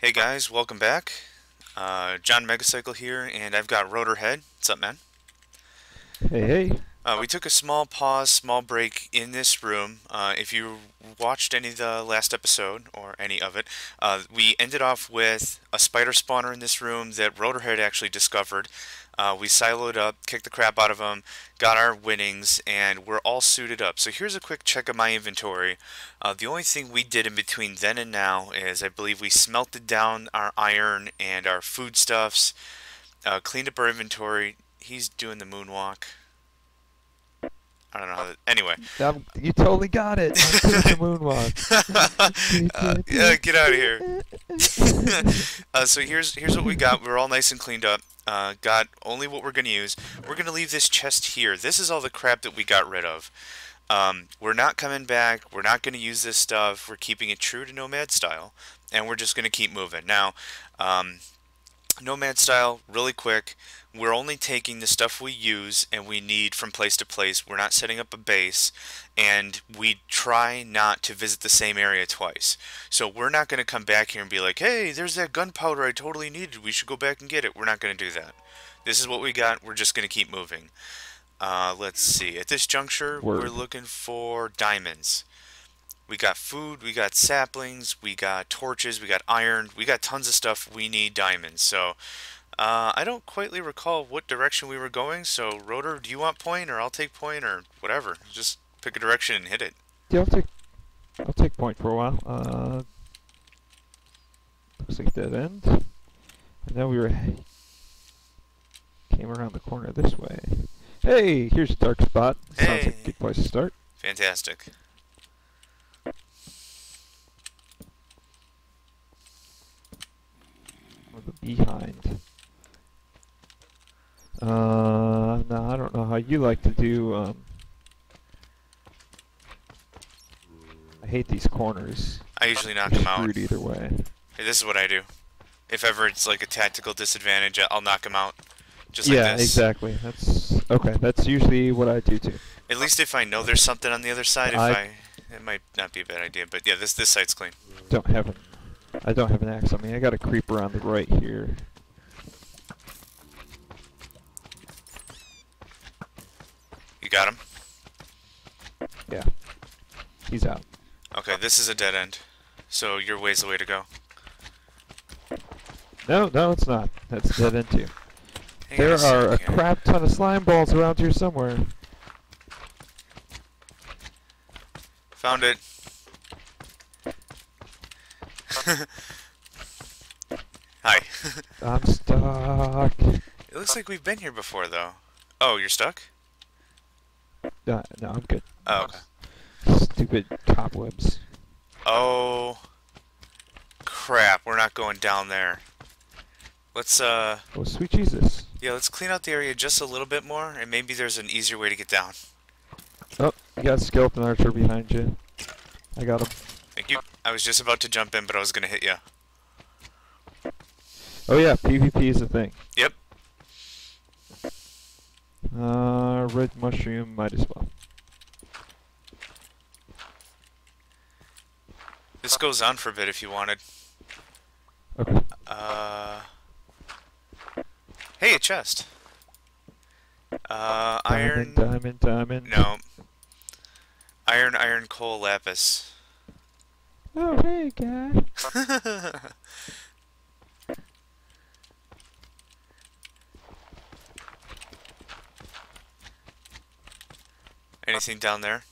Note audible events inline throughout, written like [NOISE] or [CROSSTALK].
Hey guys, welcome back. Uh, John Megacycle here, and I've got Rotorhead. What's up, man? Hey, hey. Uh, we took a small pause, small break in this room. Uh, if you watched any of the last episode, or any of it, uh, we ended off with a spider spawner in this room that Rotorhead actually discovered. Uh, we siloed up, kicked the crap out of them, got our winnings, and we're all suited up. So here's a quick check of my inventory. Uh, the only thing we did in between then and now is I believe we smelted down our iron and our foodstuffs, uh, cleaned up our inventory. He's doing the moonwalk. I don't know how that, anyway. Um, you totally got it. I'm [LAUGHS] the moonwalk. uh, [LAUGHS] yeah, get out of here. [LAUGHS] uh, so here's here's what we got. We're all nice and cleaned up. Uh, got only what we're gonna use. We're gonna leave this chest here. This is all the crap that we got rid of. Um, we're not coming back. We're not gonna use this stuff. We're keeping it true to Nomad style, and we're just gonna keep moving. Now, um, Nomad style, really quick. We're only taking the stuff we use and we need from place to place. We're not setting up a base, and we try not to visit the same area twice. So we're not going to come back here and be like, hey, there's that gunpowder I totally needed. We should go back and get it. We're not going to do that. This is what we got. We're just going to keep moving. Uh, let's see. At this juncture, Word. we're looking for diamonds. We got food, we got saplings, we got torches, we got iron, we got tons of stuff. We need diamonds. So uh, I don't quite recall what direction we were going. So Rotor, do you want point or I'll take point or whatever? Just pick a direction and hit it. Yeah, I'll take, I'll take point for a while. Uh, looks like dead end. And then we were came around the corner this way. Hey, here's a dark spot. Sounds like a good place to start. Fantastic. Or the behind. Uh, no, I don't know how you like to do. Um, I hate these corners. I usually knock him out. Either way. Hey, this is what I do. If ever it's like a tactical disadvantage, I'll knock them out. Just like yeah, this. exactly. That's okay. That's usually what I do too. At least if I know there's something on the other side, if I- I, it might not be a bad idea. But yeah, this this side's clean. Don't have an, I don't have an axe on me. I got a creeper on the right here. You got him. Yeah, he's out. Okay, this is a dead end. So your way's the way to go. No, no, it's not. That's dead end too. Hang There are a here. crap ton of slime balls around here somewhere. Found it. [LAUGHS] Hi. [LAUGHS] I'm stuck. it looks like we've been here before, though. Oh, you're stuck? No, no, I'm good. Oh, okay. Stupid cobwebs. Oh, crap. We're not going down there. Let's, uh, Oh, sweet Jesus. yeah, let's clean out the area just a little bit more, and maybe there's an easier way to get down. Oh, you got a skeleton archer behind you. I got him. You. I was just about to jump in, but I was gonna hit you. Oh yeah, PvP is a thing. Yep. Uh, red mushroom might as well. This goes on for a bit if you wanted. Okay. Uh, hey, a chest. Uh, iron. Diamond, diamond, diamond. No. Iron, iron, coal, lapis. Oh, hey, guy. [LAUGHS] Anything down there?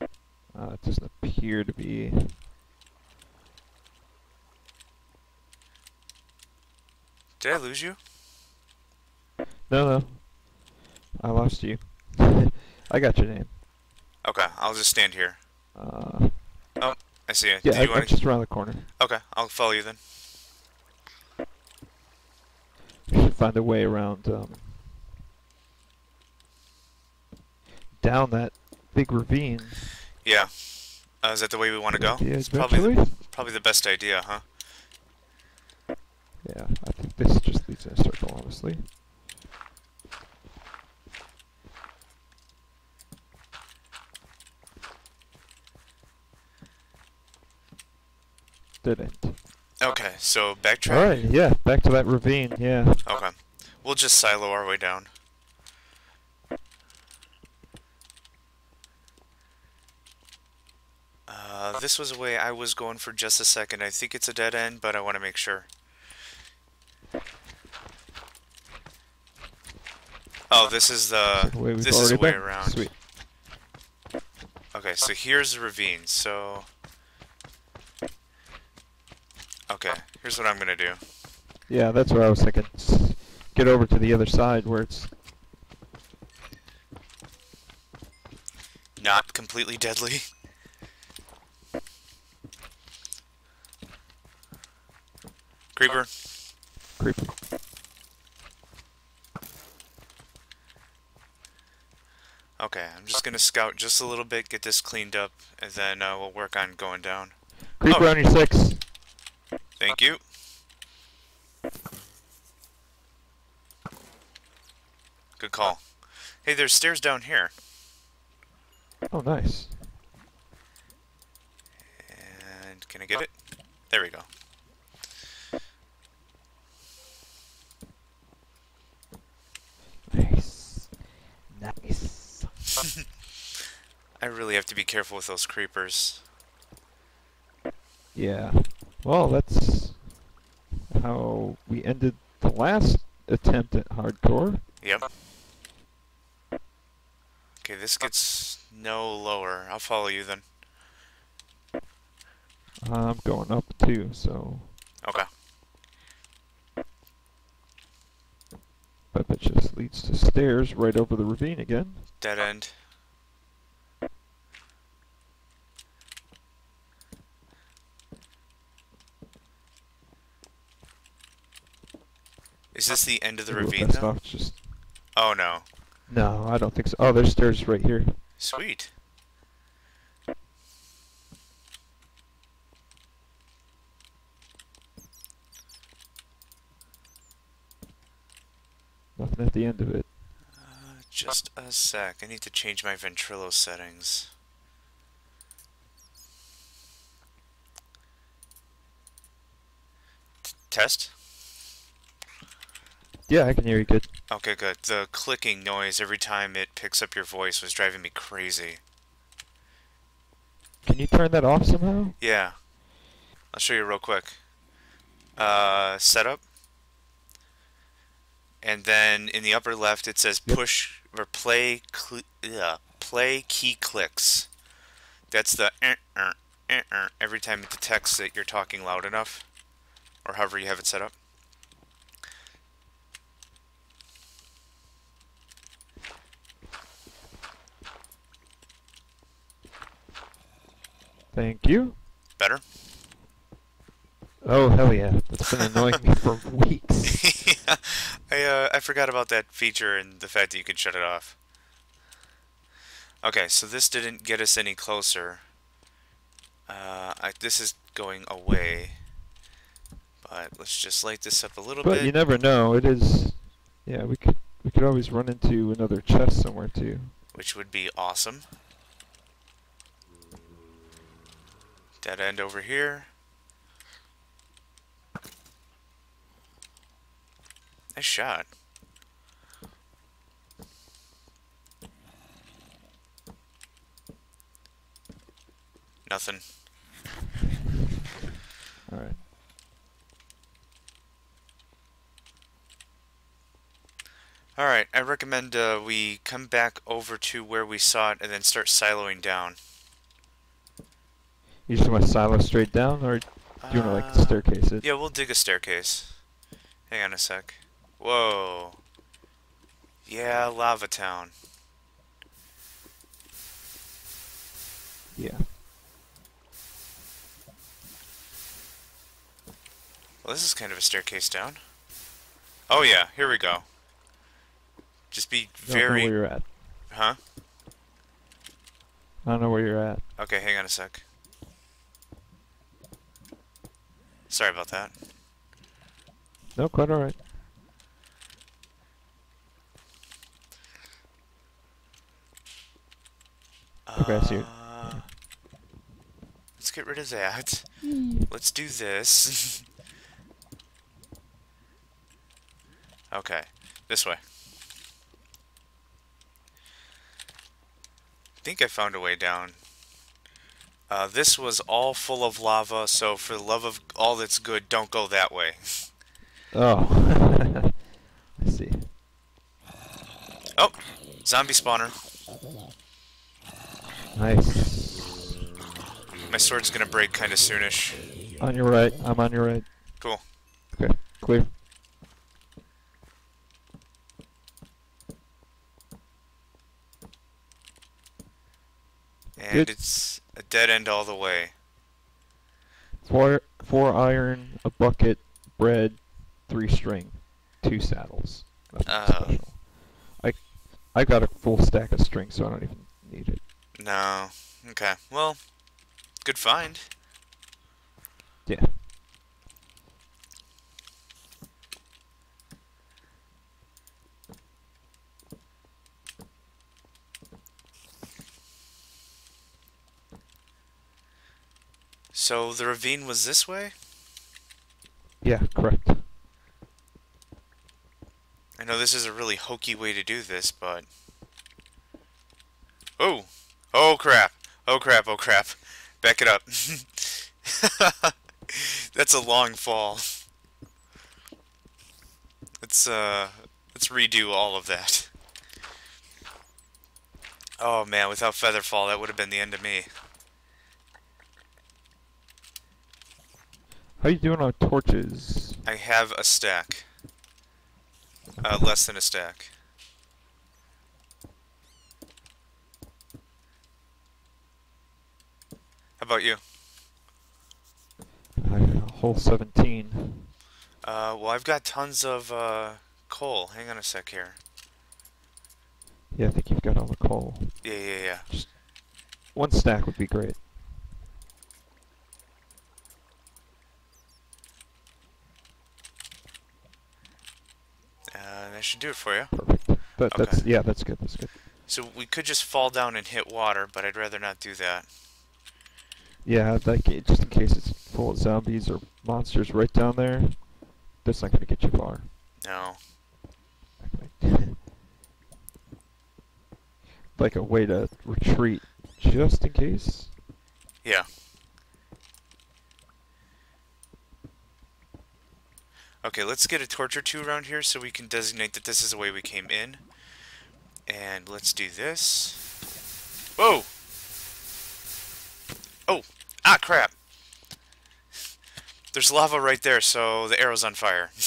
Uh, it doesn't appear to be. Did I lose you? No, no. I lost you. [LAUGHS] I got your name. Okay, I'll just stand here. Uh, I see it. yeah, Do I, I'm just around the corner. Okay, I'll follow you then. We should find a way around, um, down that big ravine. Yeah. Uh, is that the way we want to go? Yeah, It's probably the, probably the best idea, huh? Yeah, I think this just leads in a circle, honestly. Dead end. Okay, so backtrack. Alright, yeah, back to that ravine, yeah. Okay. We'll just silo our way down. Uh, this was a way I was going for just a second. I think it's a dead end, but I want to make sure. Oh, this is the... This is the way been. around. Sweet. Okay, so here's the ravine, so... Okay, here's what I'm gonna do. Yeah, that's what I was thinking. Get over to the other side where it's Not completely deadly. [LAUGHS] Creeper. Creeper. Okay, I'm just gonna scout just a little bit, get this cleaned up, and then uh, we'll work on going down. Creeper Oh. on your six. Thank you. Good call. Hey, there's stairs down here. Oh, nice. And can I get it? There we go. Nice. [LAUGHS] Nice. I really have to be careful with those creepers. Yeah. Well, that's how we ended the last attempt at hardcore. Yep. Okay, this gets no lower. I'll follow you then. I'm going up too, so Okay. but that just leads to stairs right over the ravine again. Dead end. Is this the end of the ravine though? just Oh no. no, I don't think so. Oh, there's stairs right here. Sweet. Nothing at the end of it. Uh, just a sec. I need to change my Ventrilo settings. T- Test? Yeah, I can hear you good. Okay, good. The clicking noise every time it picks up your voice was driving me crazy. Can you turn that off somehow? Yeah. I'll show you real quick. Uh, setup. And then in the upper left it says Yep. push or play yeah, play key clicks. That's the eh, er, eh, er, every time it detects that you're talking loud enough or however you have it set up. Thank you. Better? Oh hell yeah, that's been annoying me for [LAUGHS] weeks. yeah, [LAUGHS] I uh, I forgot about that feature and the fact that you could shut it off. Okay, so this didn't get us any closer. Uh, I, this is going away. But let's just light this up a little But bit. But you never know. It is. Yeah, we could we could always run into another chest somewhere too. which would be awesome. Dead end over here. Nice shot. Nothing. All right. Alright, I recommend uh, we come back over to where we saw it and then start siloing down. You just want to silo straight down, or do you want to like Uh, staircase it? Yeah, we'll dig a staircase. Hang on a sec. Whoa. Yeah, Lava Town. Yeah. Well, this is kind of a staircase down. Oh yeah, here we go. Just be I don't know where you're at. Huh? I don't know where you're at. Okay, hang on a sec. Sorry about that. No, quite alright. Progress uh. Let's get rid of that. Hmm. Let's do this. [LAUGHS] okay, this way. I think I found a way down. Uh, this was all full of lava, so for the love of all that's good, don't go that way. Oh. [LAUGHS] I see. Oh, zombie spawner. Nice. My sword's gonna break kinda soonish. On your right. I'm on your right. Cool. Okay, clear. And Good. it's dead end all the way. Four, four iron, a bucket, bread, three string, two saddles. Uh. I, I got a full stack of string, so I don't even need it. No. Okay. Well, good find. Yeah. So the ravine was this way? Yeah, correct. I know this is a really hokey way to do this, but... Oh! Oh crap! Oh crap, oh crap. Back it up. [LAUGHS] That's a long fall. Let's, uh... Let's redo all of that. Oh man, without Featherfall, that would have been the end of me. How you doing on torches? I have a stack. Uh, less than a stack. How about you? I got a whole 17. Uh, well, I've got tons of, uh, coal. Hang on a sec here. Yeah, I think you've got all the coal. Yeah, yeah, yeah. One stack would be great. Uh, that should do it for you. Perfect. That, Okay. That's yeah, that's good. That's good. So we could just fall down and hit water, but I'd rather not do that. Yeah, like just in case it's full of zombies or monsters right down there, that's not gonna get you far. No. like [LAUGHS] a way to retreat, just in case. Yeah. Okay, let's get a torch or two around here so we can designate that this is the way we came in. And let's do this. Whoa! Oh! Ah, crap! There's lava right there, so the arrow's on fire. [LAUGHS]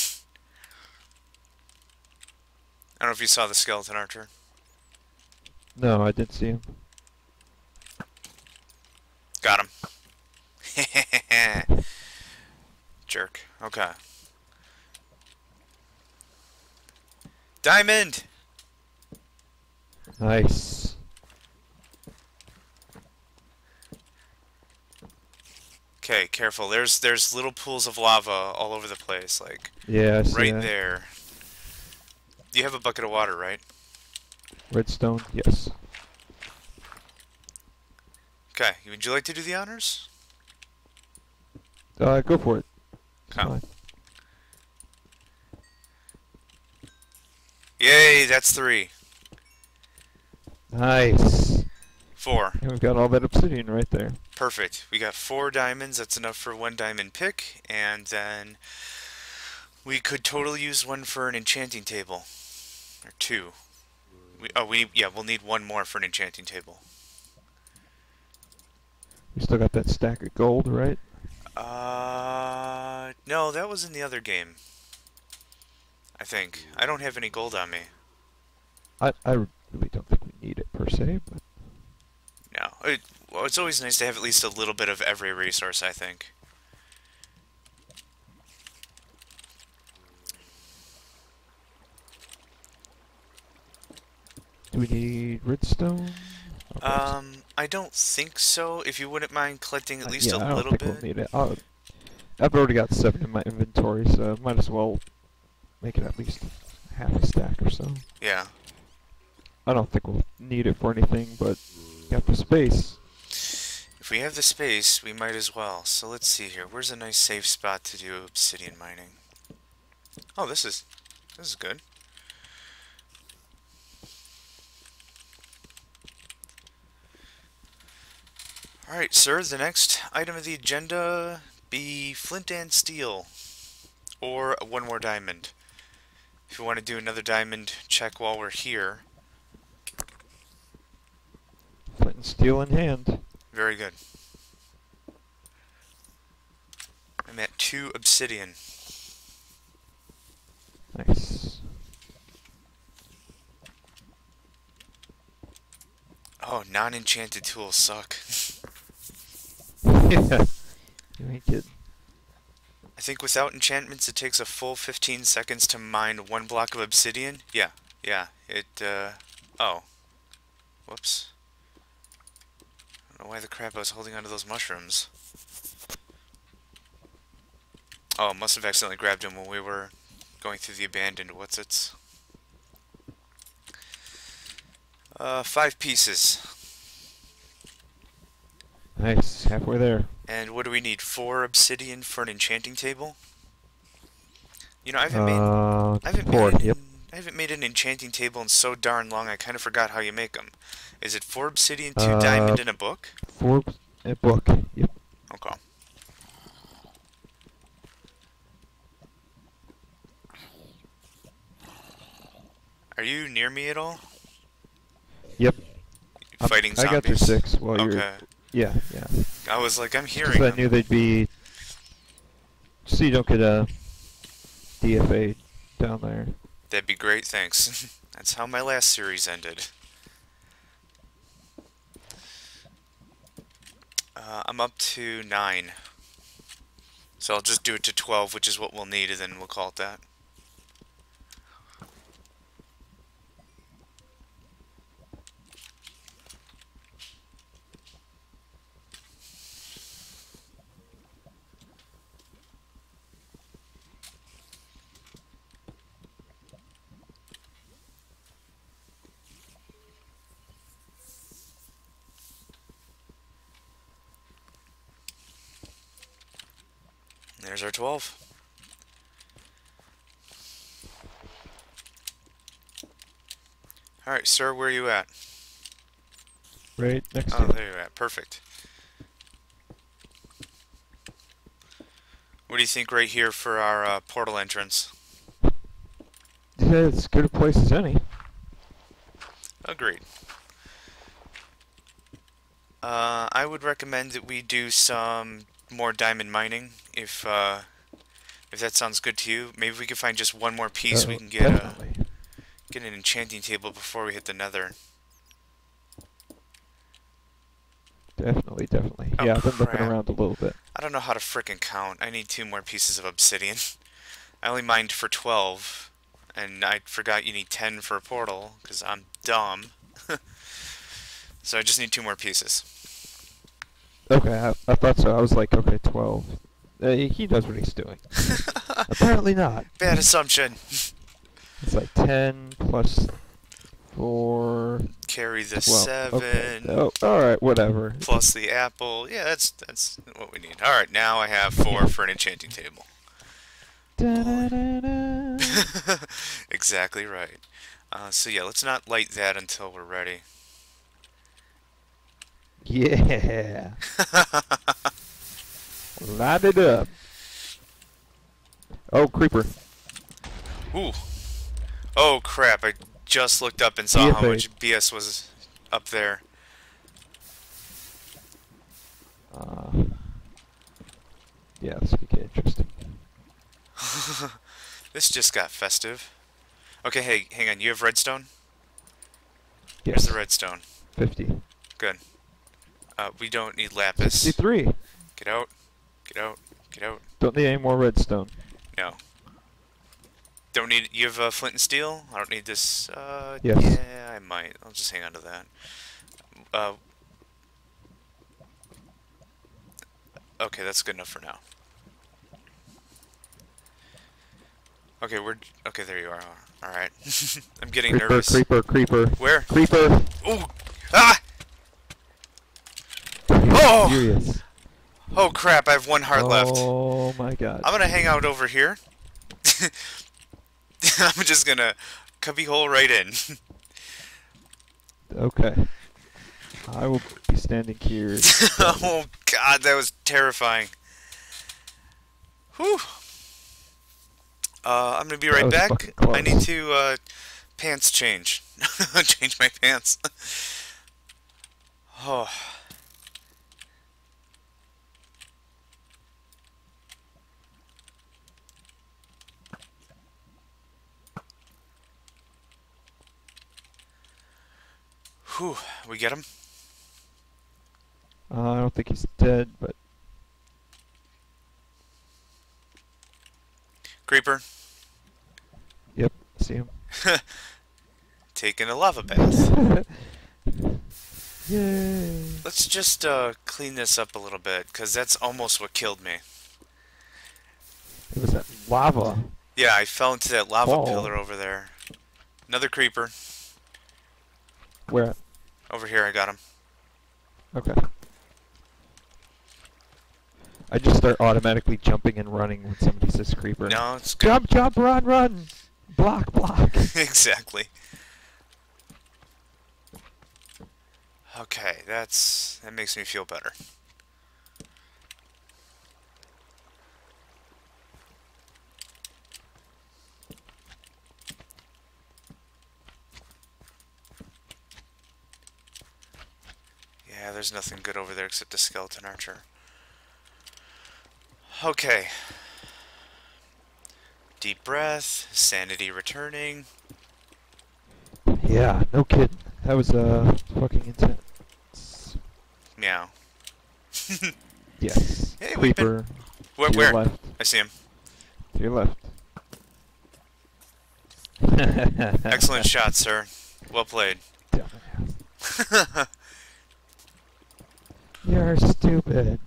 I don't know if you saw the skeleton archer. No, I didn't see him. Got him. [LAUGHS] Jerk. Okay. Diamond! Nice. Okay, careful. There's there's little pools of lava all over the place, like Yeah, right that. there. You have a bucket of water, right? Redstone, yes. Okay. Would you like to do the honors? Uh, go for it. It's Okay. fine. Yay, that's three. Nice. Four. And we've got all that obsidian right there. Perfect. We got four diamonds. That's enough for one diamond pick. And then we could totally use one for an enchanting table. Or two. We, oh, we yeah, we'll need one more for an enchanting table. We still got that stack of gold, right? Uh, no, that was in the other game. I think. I don't have any gold on me. I I really don't think we need it per se, but No. It, well, it's always nice to have at least a little bit of every resource, I think. do we need redstone? Okay. Um, I don't think so. If you wouldn't mind collecting at least Uh, least yeah, I a don't little think bit. we'll need it. Uh, I've already got seven in my inventory, so might as well make it at least half a stack or so. Yeah. I don't think we'll need it for anything, but got the space. If we have the space, we might as well. So let's see here. Where's a nice safe spot to do obsidian mining? Oh, this is... This is good. Alright, sir, the next item of the agenda be flint and steel. Or one more diamond. If you want to do another diamond check while we're here, Flint and steel in hand. very good. I'm at two obsidian. Nice. Oh, non-enchanted tools suck. [LAUGHS] [LAUGHS] yeah. You ain't kidding. Think without enchantments it takes a full 15 seconds to mine one block of obsidian. Yeah, yeah, it, uh, oh. Whoops. I don't know why the crap I was holding onto those mushrooms. Oh, must have accidentally grabbed him when we were going through the abandoned what's its. Uh, five pieces. Nice. Halfway there. And what do we need? Four obsidian for an enchanting table? You know, I haven't made Uh, I haven't made an, Yep. I haven't made an enchanting table in so darn long. I kind of forgot how you make them. Is it four obsidian, two Uh, diamond, and a book? Four. A book. Yep. Okay. Are you near me at all? Yep. I'm- Fighting I got through six while Okay. were. Yeah, yeah. I was like, I'm hearing. Because I knew they'd be. So you don't get a DFA down there. That'd be great. Thanks. [LAUGHS] That's how my last series ended. Uh, I'm up to nine. So I'll just do it to 12, which is what we'll need, and then we'll call it that. Our 12. Alright, sir, where are you at? Right next Oh, to Oh, there you're at. Perfect. What do you think right here for our uh, portal entrance? Yeah, it's as good a place as any. Agreed. Uh, I would recommend that we do some more diamond mining, if uh, if that sounds good to you. Maybe we can find just one more piece we Oh, can get uh, definitely. get an enchanting table before we hit the nether. Definitely, definitely. Oh, yeah, I've been looking around a little bit. I don't know how to frickin' count. I need two more pieces of obsidian. [LAUGHS] I only mined for 12, and I forgot you need 10 for a portal, because I'm dumb. [LAUGHS] so I just need two more pieces. Okay, I, I thought so. I was like, okay, 12. Uh, he he knows what he's doing. [LAUGHS] Apparently not. Bad assumption. It's like 10 plus 4. Carry the 12. 7, Okay. Oh, alright, whatever. plus the apple. Yeah, that's that's what we need. Alright, now I have 4 for an enchanting table. Da-da-da-da. [LAUGHS] exactly right. Uh, so yeah, let's not light that until we're ready. [LAUGHS] yeah. Light it up. Oh, creeper. Ooh. Oh crap, I just looked up and saw how much BS was up there. Uh, yeah, this could get interesting. [LAUGHS] this just got festive. Okay, hey, hang on, you have redstone? Yes, Here's the redstone. 50. Good. Uh, we don't need lapis. 63. Get out. Get out. Get out. Don't need any more redstone. No. Don't need. You have uh, flint and steel. I don't need this. Uh, Yes. Yeah, I might. I'll just hang on to that. Uh. Okay, that's good enough for now. Okay, we're okay. There you are. All right. [LAUGHS] I'm getting Creeper, nervous. creeper, creeper. creeper. Where? Creeper. Ooh! Ah! Oh! Furious. Oh crap! I have one heart left. Oh my god. I'm gonna hang out over here. [LAUGHS] I'm just gonna cubbyhole right in. [LAUGHS] Okay. I will be standing here. [LAUGHS] oh god, that was terrifying. Whew. Uh, I'm gonna be That right back. I need to uh, pants change. change my pants. oh. Whew, we get him? Uh, I don't think he's dead, but Creeper, yep, I see him. [LAUGHS] taking a lava bath. [LAUGHS] Yay! Let's just uh, clean this up a little bit, because that's almost what killed me. It was that lava. Yeah, I fell into that lava pillar over there. Another creeper. Where? Over here, I got him. Okay. I just start automatically jumping and running when somebody says creeper. No, it's good. Jump, jump, run, run! Block, block! [LAUGHS] [LAUGHS] exactly. Okay, that's that makes me feel better. Yeah, there's nothing good over there except a skeleton archer. Okay. Deep breath, sanity returning. yeah, no kidding. That was, uh, fucking intense. Meow. [LAUGHS] Yes. Hey, we've been- Where? to where? left. I see him. To your left. Excellent [LAUGHS] shot, sir. Well played. [LAUGHS] You're stupid.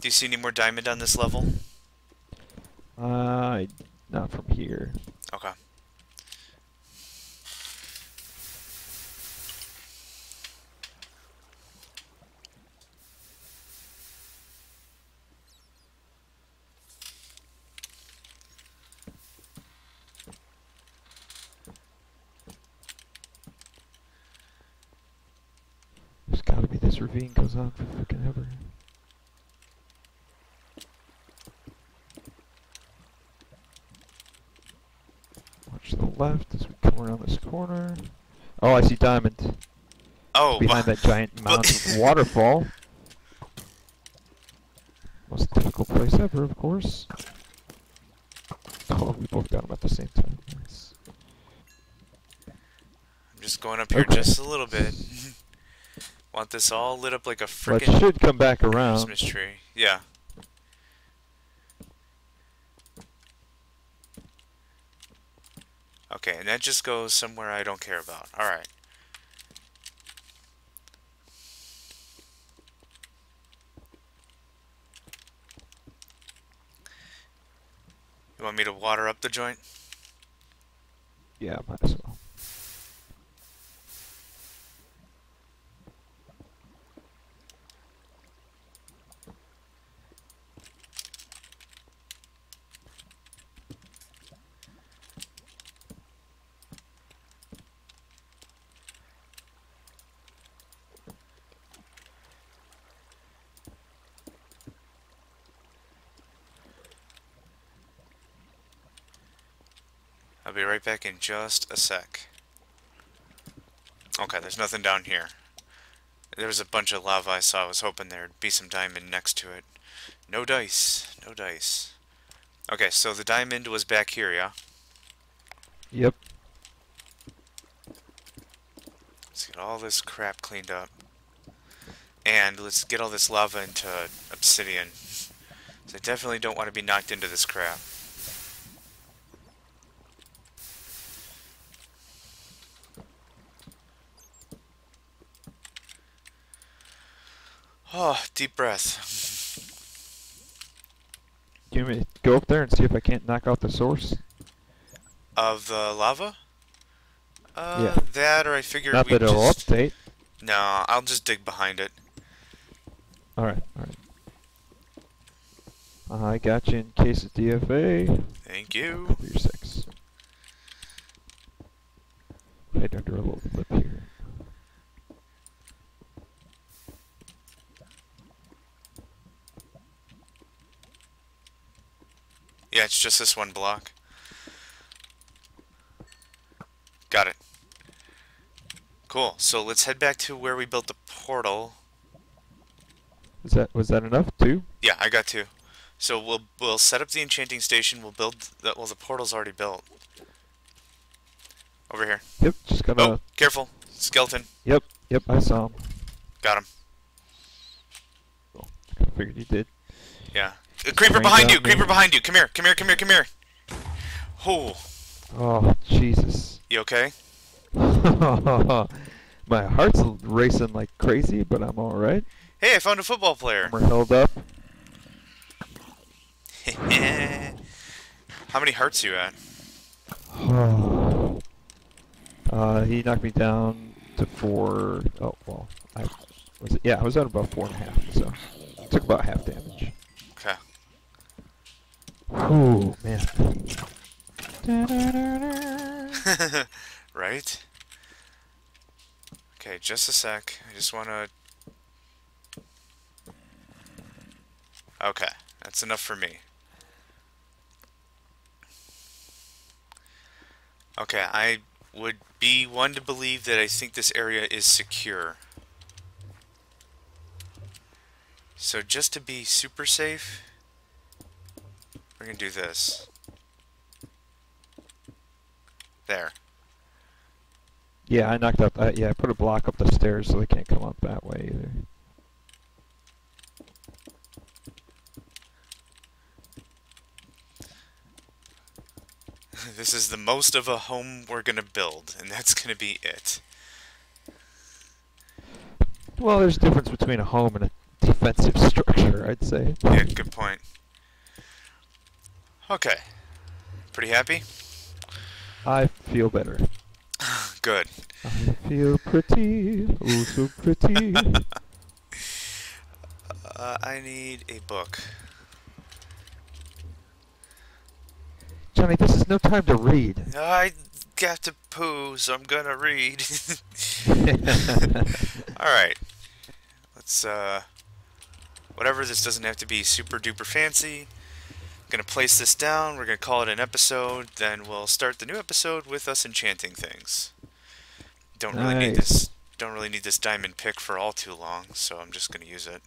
Do you see any more diamond on this level? Uh, not from here. Okay. There's gotta be this ravine goes on for freaking ever. Watch the left as we come around this corner. Oh, I see diamond Oh, behind that giant [LAUGHS] mountain waterfall. Most difficult place ever, of course. Oh, we both got him at the same time. Nice. I'm just going up here Okay. just a little bit. [LAUGHS] Want this all lit up like a freaking should come back around. Christmas tree. Yeah. Okay, and that just goes somewhere I don't care about. Alright. You want me to water up the joint? Yeah, might as well. I'll be right back in just a sec. Okay, there's nothing down here. There was a bunch of lava I saw. I was hoping there'd be some diamond next to it. No dice. No dice. Okay, so the diamond was back here, yeah? Yep. Let's get all this crap cleaned up. And let's get all this lava into obsidian. So I definitely don't want to be knocked into this crap. Oh, deep breath. You want me to go up there and see if I can't knock out the source? Of the lava? Uh, Yeah. that or I figured Not we that it'll just... update. No, I'll just dig behind it. Alright, alright. I got you in case of DFA. Thank you. Cover your six. hide under a little lip here. Yeah, it's just this one block. Got it. Cool. So let's head back to where we built the portal. Is that was that enough too? Yeah, I got two. So we'll we'll set up the enchanting station. We'll build that. Well, the portal's already built. Over here. Yep, just gonna. Oh, careful, skeleton. Yep, yep, I saw him. Got him. Well, I figured you did. Yeah. Creeper behind you! Creeper behind you! Come here! Come here! Come here! Come here! Oh, Oh Jesus. you okay? [LAUGHS] My heart's racing like crazy, but I'm all right. Hey, I found a football player. We're held up. [LAUGHS] How many hearts you at? [SIGHS] uh, he knocked me down to four. Oh well, I was it? Yeah, I was at about four and a half, so took about half damage. Oh [LAUGHS] man. right? Okay, just a sec. I just want to... Okay, that's enough for me. Okay, I would be one to believe that I think this area is secure. So just to be super safe, we're going to do this. There. Yeah, I knocked up. Uh, yeah, I put a block up the stairs so they can't come up that way either. [LAUGHS] This is the most of a home we're gonna build, and that's gonna be it. Well, there's a difference between a home and a defensive [LAUGHS] structure, I'd say. Yeah, good point. Okay. Pretty happy? I feel better. [SIGHS] Good. I feel pretty, oh so pretty. [LAUGHS] Uh, I need a book. Johnny, this is no time to read. I got to poo, so I'm gonna read. [LAUGHS] [LAUGHS] Alright. Let's, uh... Whatever, this doesn't have to be super duper fancy. Gonna place this down, we're gonna call it an episode, then we'll start the new episode with us enchanting things. Don't really need this don't really need this diamond pick for all too long, so I'm just gonna use it.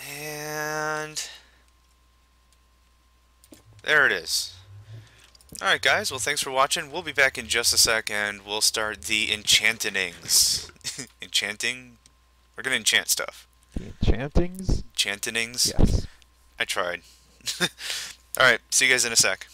And there it is. Alright guys, well thanks for watching. We'll be back in just a sec and we'll start the enchantingings. [LAUGHS] Enchanting? We're gonna enchant stuff. The enchantings? Enchantings? Yes. I tried. [LAUGHS] Alright, see you guys in a sec.